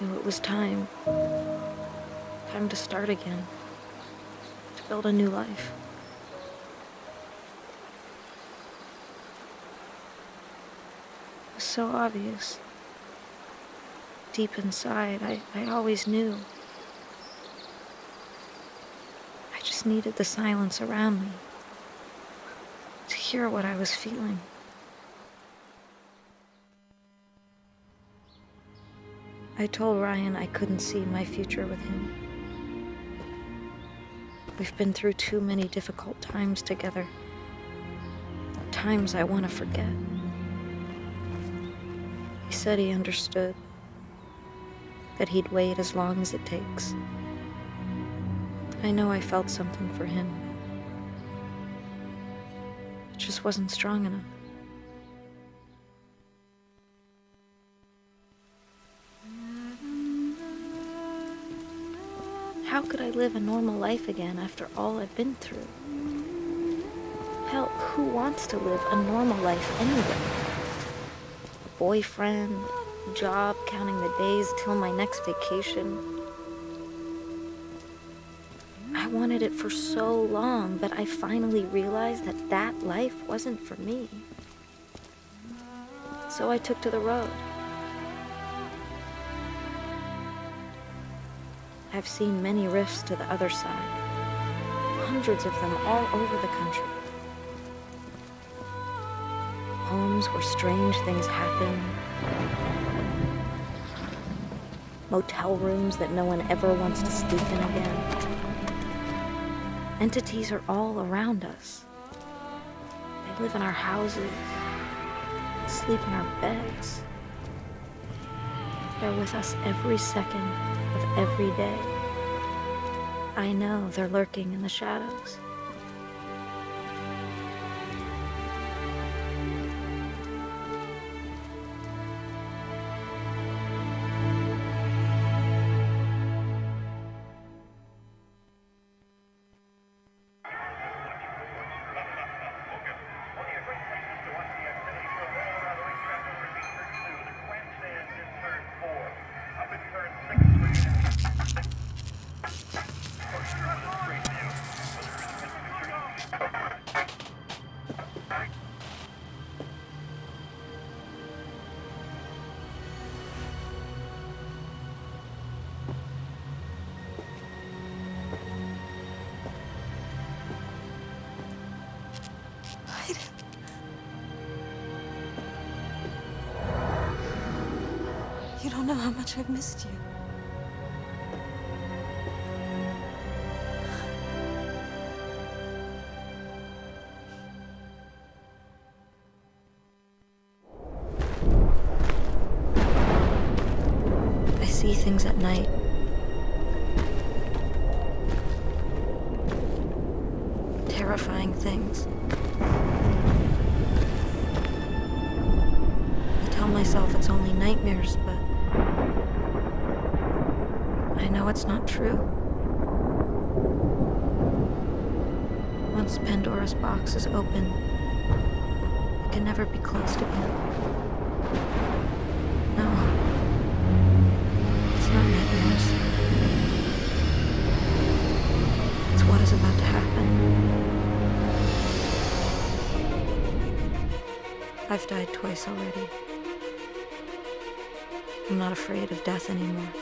Knew it was time. Time to start again. To build a new life. It was so obvious. Deep inside, I, I always knew. I just needed the silence around me to hear what I was feeling. I told Ryan I couldn't see my future with him. We've been through too many difficult times together. Times I want to forget. He said he understood. That he'd wait as long as it takes. I know I felt something for him. It just wasn't strong enough. How could I live a normal life again after all I've been through? Hell, who wants to live a normal life anyway? A boyfriend, job, counting the days till my next vacation. I wanted it for so long, but I finally realized that that life wasn't for me. So I took to the road. I've seen many rifts to the other side, hundreds of them all over the country. Homes where strange things happen, motel rooms that no one ever wants to sleep in again. Entities are all around us. They live in our houses, sleep in our beds. They're with us every second of every day. I know they're lurking in the shadows. Don't know how much I've missed you. I see things at night. Terrifying things. I tell myself it's only nightmares, but I know it's not true. Once Pandora's box is open, it can never be closed again. No. It's not nightmares. It's what is about to happen. I've died twice already. I'm not afraid of death anymore.